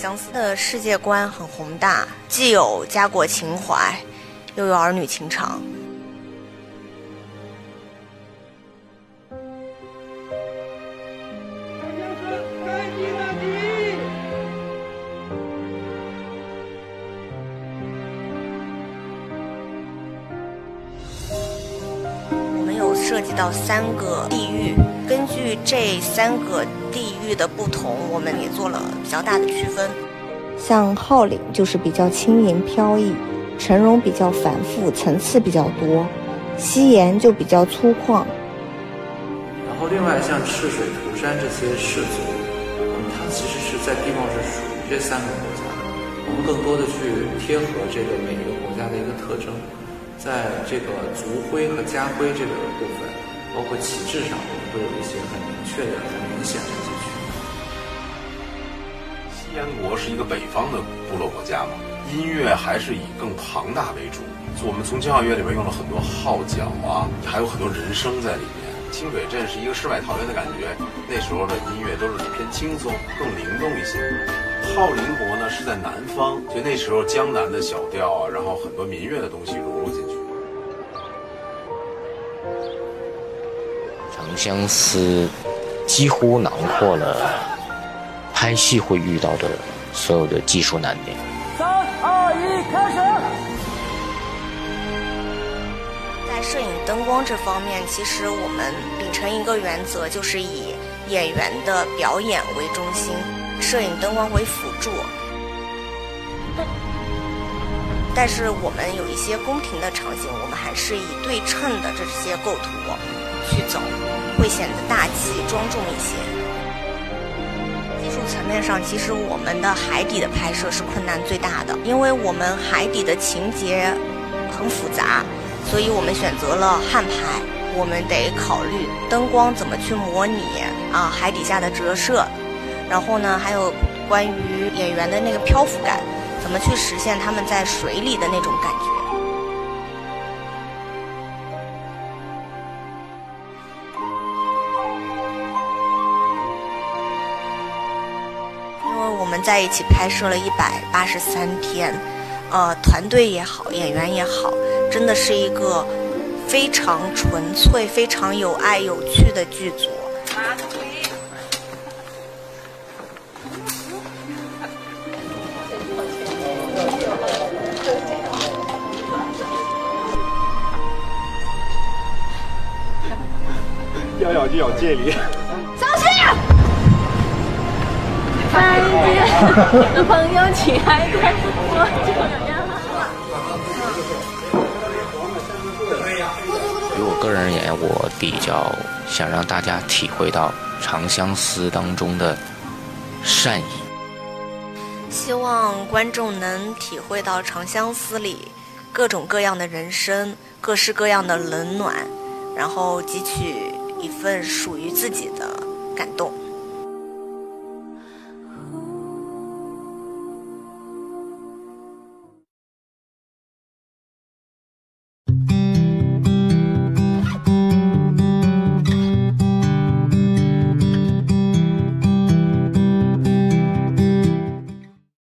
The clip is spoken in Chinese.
相思的世界观很宏大，既有家国情怀，又有儿女情长。我们有涉及到三个地域，这三个地域的不同，我们也做了比较大的区分。像号岭就是比较轻盈飘逸，陈容比较繁复，层次比较多，西岩就比较粗犷。然后另外像赤水、涂山这些氏族，嗯，它其实是在地貌是属于这三个国家的。我们更多的去贴合这个每一个国家的一个特征，在这个族徽和家徽这个部分，包括旗帜上，我们都有一些很明确的、很明显的一些区别。西燕国是一个北方的部落国家嘛，音乐还是以更庞大为主。我们从交响乐里边用了很多号角啊，还有很多人声在里面。清水镇是一个世外桃源的感觉，那时候的音乐都是偏轻松、更灵动一些。浩林国呢是在南方，所以那时候江南的小调啊，然后很多民乐的东西融入进去。长相思几乎囊括了拍戏会遇到的所有的技术难点。三二一，开始！在摄影灯光这方面，其实我们秉承一个原则，就是以演员的表演为中心，摄影灯光为辅助。但是我们有一些宫廷的场景，我们还是以对称的这些构图去走，会显得大气庄重一些。技术层面上，其实我们的海底的拍摄是困难最大的，因为我们海底的情节很复杂。所以我们选择了焊拍，我们得考虑灯光怎么去模拟啊海底下的折射，然后呢还有关于演员的那个漂浮感，怎么去实现他们在水里的那种感觉。在一起拍摄了一百八十三天，呃，团队也好，演员也好。真的是一个非常纯粹、非常有爱、有趣的剧组。要咬就咬这里。小心！再见，朋友，亲爱的，我就这样。于我个人而言，我比较想让大家体会到《长相思》当中的善意。希望观众能体会到《长相思》里各种各样的人生，各式各样的冷暖，然后汲取一份属于自己的感动。